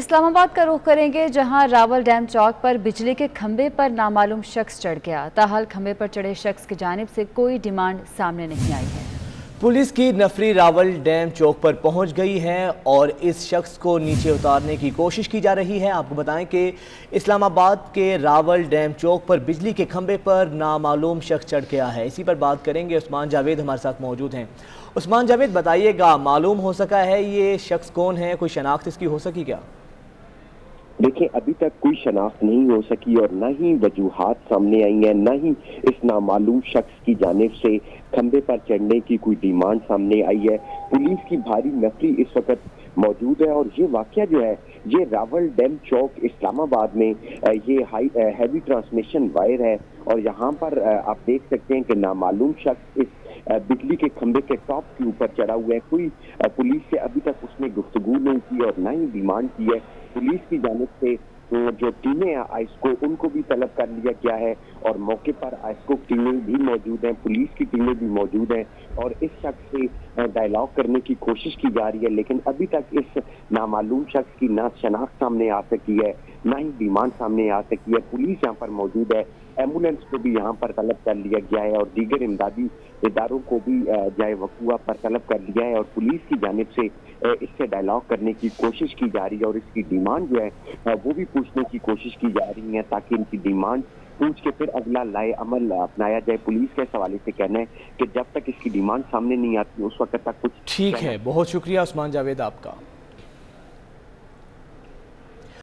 इस्लामाबाद का रुख करेंगे, जहाँ रावल डैम चौक पर बिजली के खंबे पर नामालूम शख्स चढ़ गया। ताहाल खंबे पर चढ़े शख्स की जानब से कोई डिमांड सामने नहीं आई है। पुलिस की नफरी रावल डैम चौक पर पहुँच गई है और इस शख्स को नीचे उतारने की कोशिश की जा रही है। आपको बताएँ कि इस्लामाबाद के रावल डैम चौक पर बिजली के खंबे पर नामालूम शख्स चढ़ गया है। इसी पर बात करेंगे। उस्मान जावेद हमारे साथ मौजूद हैं। उस्मान जावेद, बताइएगा, मालूम हो सका है ये शख्स कौन है? कोई शनाख्त इसकी हो सकी क्या? देखिए, अभी तक कोई शनाख्त नहीं हो सकी और न ही वजूहत सामने आई है, न ही इस नामालूम शख्स की जानब से खंबे पर चढ़ने की कोई डिमांड सामने आई है। पुलिस की भारी नफरी इस वक्त मौजूद है और ये वाक्य जो है, ये रावल डैम चौक इस्लामाबाद में ये हाई हैवी ट्रांसमिशन वायर है और यहाँ पर आप देख सकते हैं कि नामालूम शख्स इस बिजली के खंबे के टॉप के ऊपर चढ़ा हुआ है। कोई पुलिस से अभी तक उसने गुफ्तगु नहीं की और ना ही डिमांड की है। पुलिस की जानब से जो टीमें हैं, आइस्को, उनको भी तलब कर लिया गया है और मौके पर आइस्को टीमें भी मौजूद हैं, पुलिस की टीमें भी मौजूद हैं और इस शख्स से डायलॉग करने की कोशिश की जा रही है, लेकिन अभी तक इस नामालूम शख्स की ना शनाख्त सामने आ सकी है ना ही डिमांड सामने आ सकी है। पुलिस यहाँ पर मौजूद है। एंबुलेंस को भी यहाँ पर तलब कर लिया गया है और दीगर इमदादी इदारों को भी जाए वकूआ पर तलब कर लिया है और पुलिस की जानब से इससे डायलॉग करने की कोशिश की जा रही है और इसकी डिमांड जो है वो भी पूछने की कोशिश की जा रही है ताकि इनकी डिमांड पूछ के फिर अगला लाए अमल अपनाया जाए। पुलिस के हवाले से कहना है कि जब तक इसकी डिमांड सामने नहीं आती उस वक्त तक कुछ ठीक है। बहुत शुक्रिया उस्मान जावेद आपका।